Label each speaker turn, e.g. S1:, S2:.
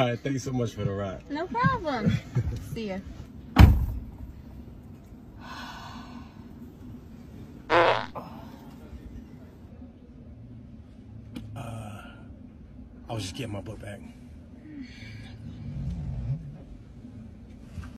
S1: All right, Thanks so much for the ride.
S2: No problem. See ya.
S1: Uh, I was just getting my book back.